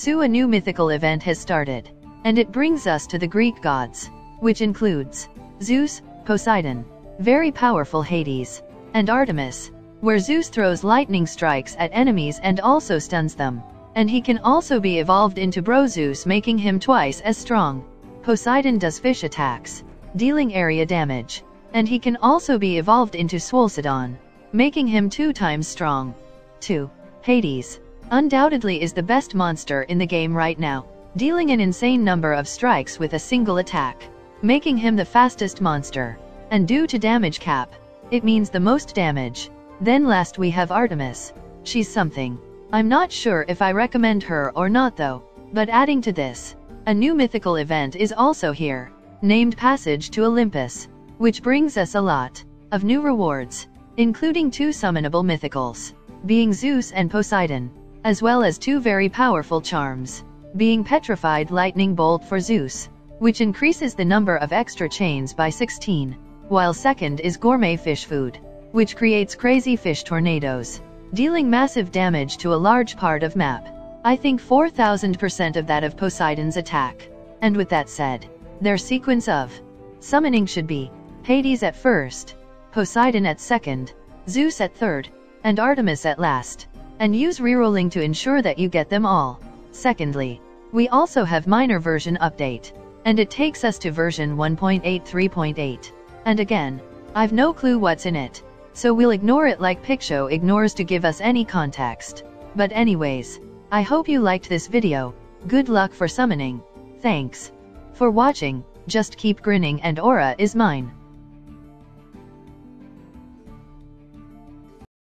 So a new mythical event has started. And it brings us to the Greek gods, which includes Zeus, Poseidon, very powerful Hades, and Artemis, where Zeus throws lightning strikes at enemies and also stuns them. And he can also be evolved into Bro Zeus making him twice as strong. Poseidon does fish attacks, dealing area damage. And he can also be evolved into Swolsodon, making him two times strong. 2. Hades. Undoubtedly is the best monster in the game right now, dealing an insane number of strikes with a single attack, making him the fastest monster. And due to damage cap, it means the most damage. Then last we have Artemis. She's something. I'm not sure if I recommend her or not though, but adding to this, a new mythical event is also here, named Passage to Olympus, which brings us a lot of new rewards, including two summonable mythicals, being Zeus and Poseidon as well as two very powerful charms, being Petrified Lightning Bolt for Zeus, which increases the number of extra chains by 16, while second is Gourmet Fish Food, which creates crazy fish tornadoes, dealing massive damage to a large part of map. I think 4000% of that of Poseidon's attack. And with that said, their sequence of summoning should be Hades at first, Poseidon at second, Zeus at third, and Artemis at last and use rerolling to ensure that you get them all. Secondly, we also have minor version update, and it takes us to version 1.83.8. And again, I've no clue what's in it, so we'll ignore it like Pixio ignores to give us any context. But anyways, I hope you liked this video, good luck for summoning. Thanks for watching, just keep grinning and aura is mine.